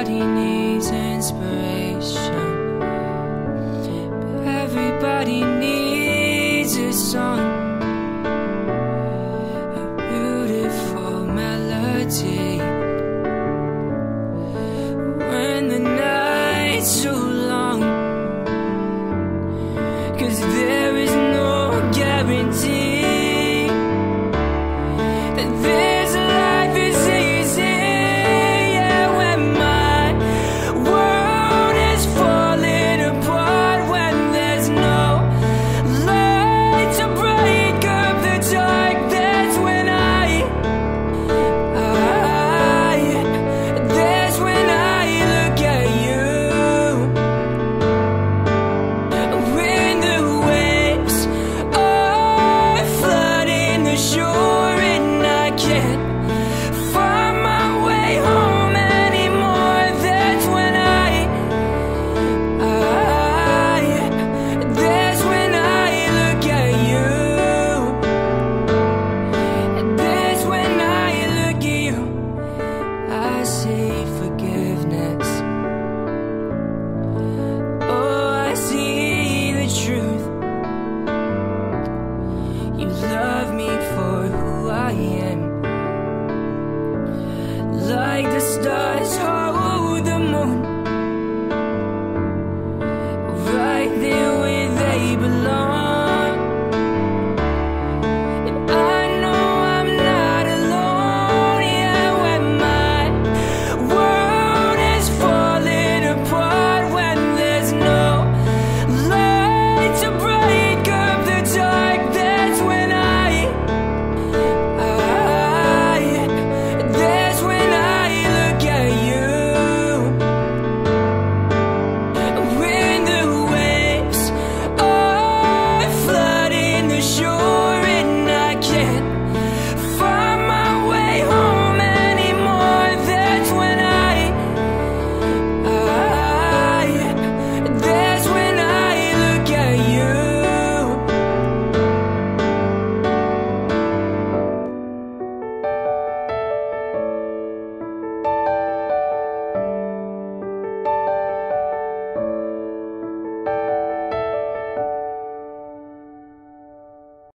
Everybody needs inspiration. Everybody needs a song. A beautiful melody. When the night's too long. Cause there is no guarantee. like the stars.